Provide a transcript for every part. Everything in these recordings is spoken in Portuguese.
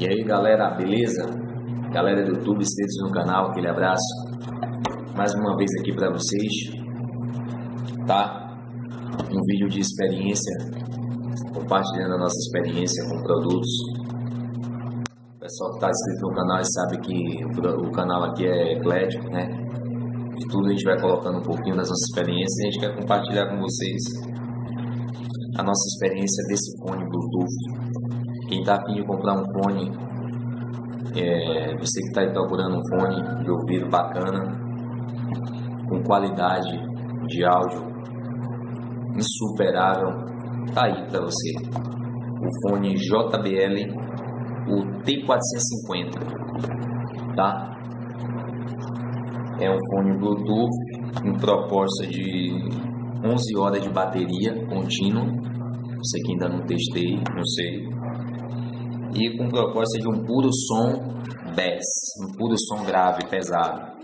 E aí galera, beleza? Galera do YouTube, inscritos no canal, aquele abraço. Mais uma vez aqui para vocês, tá? Um vídeo de experiência, compartilhando a nossa experiência com produtos. O pessoal que está inscrito no canal sabe que o canal aqui é eclético, né? De tudo a gente vai colocando um pouquinho das nossas experiências e a gente quer compartilhar com vocês a nossa experiência desse fone Bluetooth quem está afim de comprar um fone, é, você que está procurando um fone de ouvido bacana, com qualidade de áudio insuperável, tá aí para você. O fone JBL, o T450, tá? É um fone Bluetooth com proposta de 11 horas de bateria contínua. Você que ainda não testei, não sei e com proposta de um puro som bass, um puro som grave, pesado.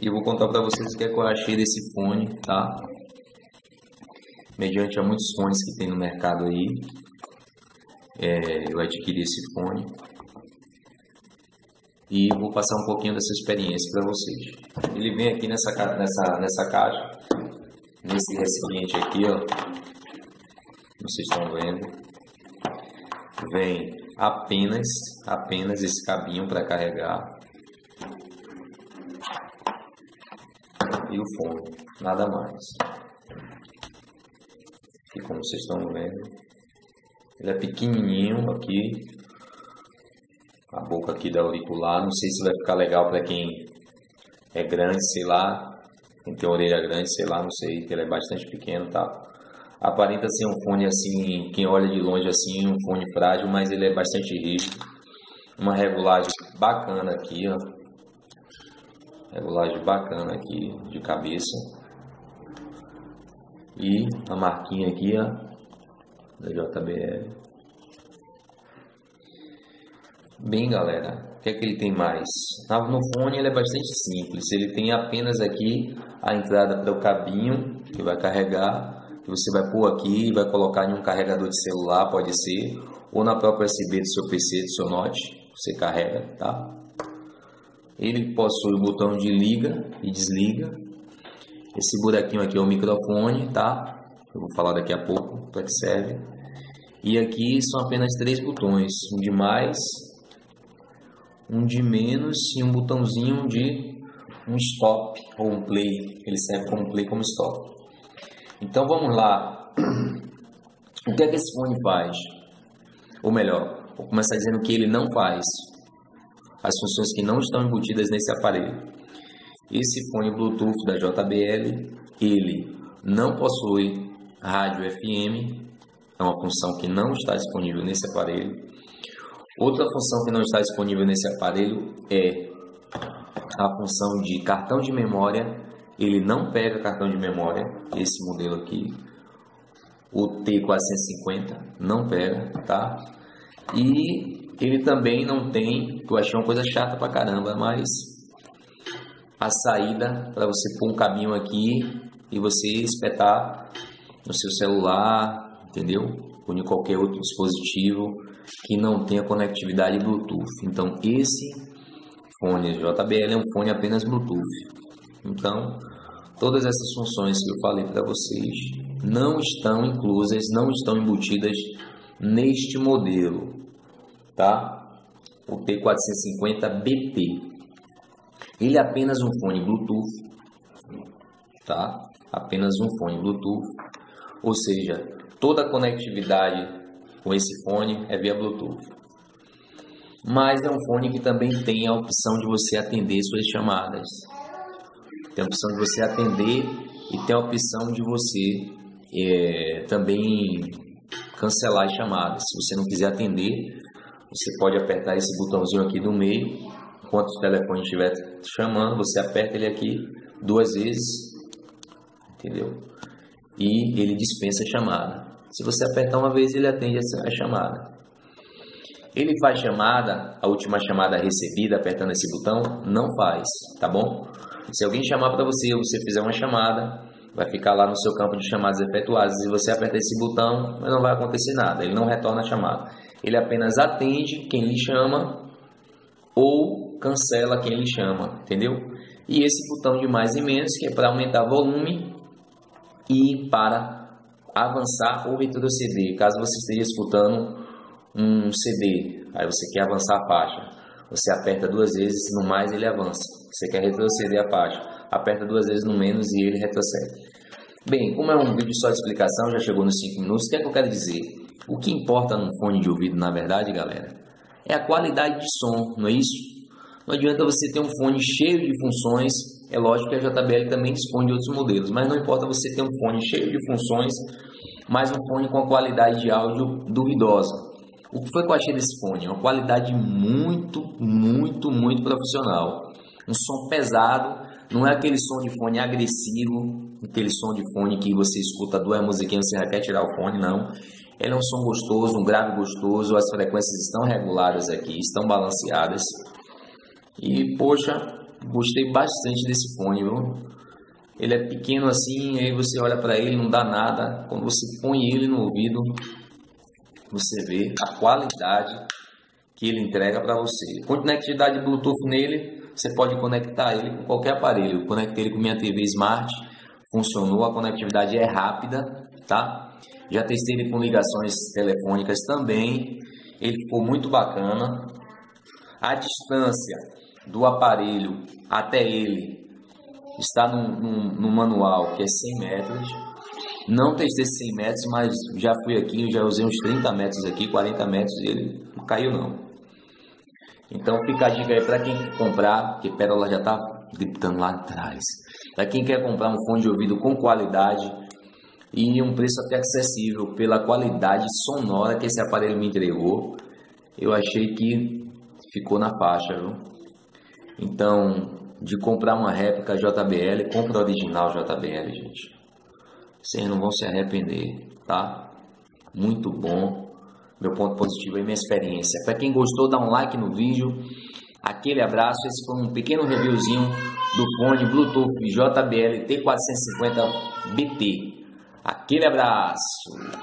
E vou contar para vocês o que, é que eu achei desse fone, tá? Mediante a muitos fones que tem no mercado aí, é, eu adquiri esse fone e vou passar um pouquinho dessa experiência para vocês. Ele vem aqui nessa, nessa, nessa caixa, nesse recipiente aqui, ó. Vocês estão vendo vem apenas, apenas esse cabinho para carregar e o fone, nada mais. E como vocês estão vendo, ele é pequenininho aqui, a boca aqui da auricular, não sei se vai ficar legal para quem é grande, sei lá, quem tem orelha grande, sei lá, não sei, que ele é bastante pequeno, tá? Aparenta ser um fone assim, quem olha de longe assim, um fone frágil, mas ele é bastante rígido. Uma regulagem bacana aqui, ó. Regulagem bacana aqui de cabeça. E a marquinha aqui, ó, da JBL. Bem, galera, o que é que ele tem mais? No fone ele é bastante simples. Ele tem apenas aqui a entrada para o cabinho que vai carregar que você vai pôr aqui e vai colocar em um carregador de celular, pode ser, ou na própria USB do seu PC, do seu Note, você carrega, tá? Ele possui o botão de liga e desliga. Esse buraquinho aqui é o microfone, tá? Eu vou falar daqui a pouco para que serve. E aqui são apenas três botões, um de mais, um de menos e um botãozinho de um stop ou um play. Ele serve como play como stop. Então vamos lá. O que é que esse fone faz? Ou melhor, vou começar dizendo que ele não faz. As funções que não estão embutidas nesse aparelho. Esse fone Bluetooth da JBL, ele não possui rádio FM, é uma função que não está disponível nesse aparelho. Outra função que não está disponível nesse aparelho é a função de cartão de memória ele não pega cartão de memória, esse modelo aqui, o T450 não pega, tá? E ele também não tem, que eu achei uma coisa chata pra caramba, mas a saída para você pôr um caminho aqui e você espetar no seu celular, entendeu? Ou em qualquer outro dispositivo que não tenha conectividade Bluetooth. Então esse fone JBL é um fone apenas Bluetooth. Então, todas essas funções que eu falei para vocês não estão inclusas, não estão embutidas neste modelo, tá? O P450BT. Ele é apenas um fone Bluetooth, tá? Apenas um fone Bluetooth, ou seja, toda a conectividade com esse fone é via Bluetooth. Mas é um fone que também tem a opção de você atender suas chamadas. Tem a opção de você atender e tem a opção de você é, também cancelar as chamadas. Se você não quiser atender, você pode apertar esse botãozinho aqui do meio. Enquanto o telefone estiver chamando, você aperta ele aqui duas vezes, entendeu? E ele dispensa a chamada. Se você apertar uma vez, ele atende a chamada. Ele faz chamada, a última chamada recebida apertando esse botão? Não faz, tá bom? Se alguém chamar para você você fizer uma chamada, vai ficar lá no seu campo de chamadas efetuadas. E você apertar esse botão, mas não vai acontecer nada, ele não retorna a chamada. ele apenas atende quem lhe chama ou cancela quem lhe chama, entendeu? E esse botão de mais e menos que é para aumentar volume e para avançar ou retroceder. Caso você esteja escutando um CD, aí você quer avançar a faixa, você aperta duas vezes, no mais ele avança. Você quer retroceder a faixa, aperta duas vezes no menos e ele retrocede. Bem, como é um vídeo só de explicação, já chegou nos 5 minutos, o que é que eu quero dizer? O que importa num fone de ouvido, na verdade, galera, é a qualidade de som, não é isso? Não adianta você ter um fone cheio de funções, é lógico que a JBL também dispõe de outros modelos, mas não importa você ter um fone cheio de funções, mas um fone com qualidade de áudio duvidosa. O que foi que eu achei desse fone? É uma qualidade muito, muito, muito profissional. Um som pesado, não é aquele som de fone agressivo, aquele som de fone que você escuta duas musiquinhas e você já quer tirar o fone, não. Ele é um som gostoso, um grave gostoso, as frequências estão reguladas aqui, estão balanceadas. E, poxa, gostei bastante desse fone, viu? Ele é pequeno assim, aí você olha para ele, não dá nada. Quando você põe ele no ouvido, você vê a qualidade que ele entrega para você. Conectividade Bluetooth nele, você pode conectar ele com qualquer aparelho. Eu conectei ele com minha TV Smart, funcionou, a conectividade é rápida, tá? Já testei ele com ligações telefônicas também, ele ficou muito bacana. A distância do aparelho até ele está no, manual que é 100 metros. Não testei 100 metros, mas já fui aqui, já usei uns 30 metros aqui, 40 metros e ele não caiu não. Então fica a dica aí para quem quer comprar, que Pérola já está gritando lá atrás. Para quem quer comprar um fone de ouvido com qualidade e um preço até acessível pela qualidade sonora que esse aparelho me entregou, eu achei que ficou na faixa, viu? Então, de comprar uma réplica JBL, compra a original JBL, gente. Vocês não vão se arrepender, tá? Muito bom. Meu ponto positivo é minha experiência. Para quem gostou, dá um like no vídeo. Aquele abraço. Esse foi um pequeno reviewzinho do fone Bluetooth JBL T450 BT. Aquele abraço.